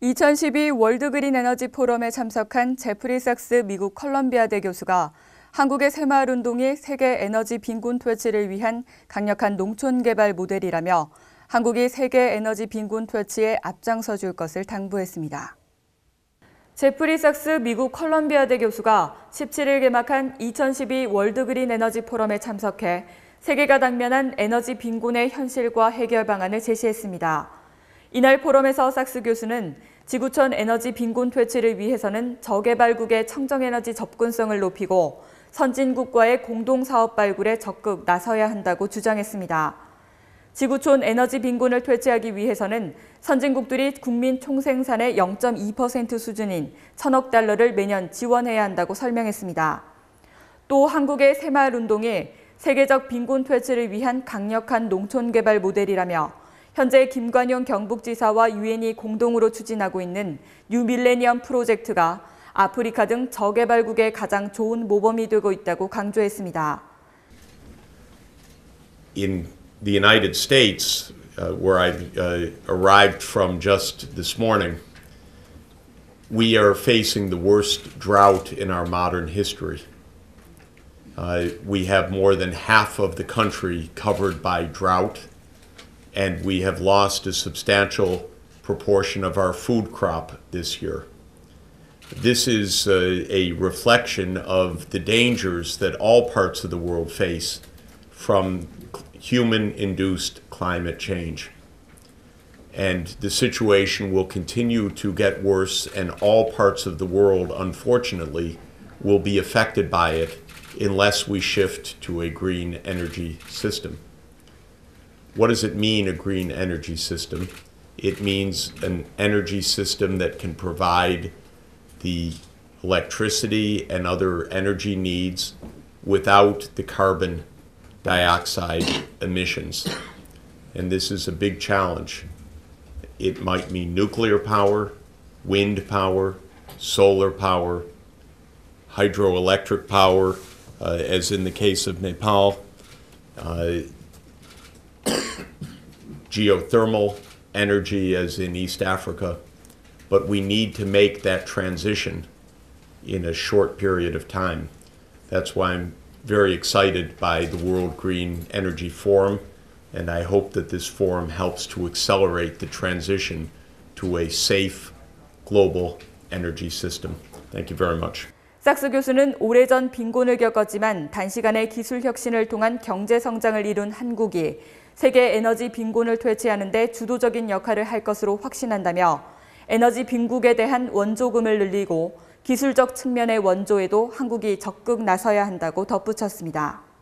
2012 월드 그린 에너지 포럼에 참석한 제프리 삭스 미국 컬럼비아 대 교수가 한국의 새마을 운동이 세계 에너지 빈곤 퇴치를 위한 강력한 농촌 개발 모델이라며 한국이 세계 에너지 빈곤 퇴치에 앞장서 줄 것을 당부했습니다. 제프리 삭스 미국 컬럼비아 대 교수가 17일 개막한 2012 월드 그린 에너지 포럼에 참석해 세계가 당면한 에너지 빈곤의 현실과 해결 방안을 제시했습니다. 이날 포럼에서 삭스 교수는 지구촌 에너지 빈곤 퇴치를 위해서는 저개발국의 청정에너지 접근성을 높이고 선진국과의 공동사업 발굴에 적극 나서야 한다고 주장했습니다. 지구촌 에너지 빈곤을 퇴치하기 위해서는 선진국들이 국민 총생산의 0.2% 수준인 천억 달러를 매년 지원해야 한다고 설명했습니다. 또 한국의 새마을 운동이 세계적 빈곤 퇴치를 위한 강력한 농촌 개발 모델이라며 현재 김관용 경북지사와 유엔이 공동으로 추진하고 있는 뉴 밀레니엄 프로젝트가 아프리카 등 저개발국의 가장 좋은 모범이 되고 있다고 강조했습니다. in the United States, uh, where I uh, arrived from just this morning, we are facing the worst drought in our modern history. Uh, we have more than half of the country covered by drought, and we have lost a substantial proportion of our food crop this year. This is uh, a reflection of the dangers that all parts of the world face from human induced climate change. And the situation will continue to get worse, and all parts of the world, unfortunately, will be affected by it unless we shift to a green energy system. What does it mean, a green energy system? It means an energy system that can provide the electricity and other energy needs without the carbon dioxide emissions. And this is a big challenge. It might mean nuclear power, wind power, solar power, hydroelectric power, uh, as in the case of Nepal, uh, geothermal energy, as in East Africa. But we need to make that transition in a short period of time. That's why I'm very excited by the World Green Energy Forum, and I hope that this forum helps to accelerate the transition to a safe global energy system. Thank you very much. 삭스 교수는 오래전 빈곤을 겪었지만 단시간에 기술 혁신을 통한 경제 성장을 이룬 한국이 세계 에너지 빈곤을 퇴치하는 데 주도적인 역할을 할 것으로 확신한다며 에너지 빈국에 대한 원조금을 늘리고 기술적 측면의 원조에도 한국이 적극 나서야 한다고 덧붙였습니다.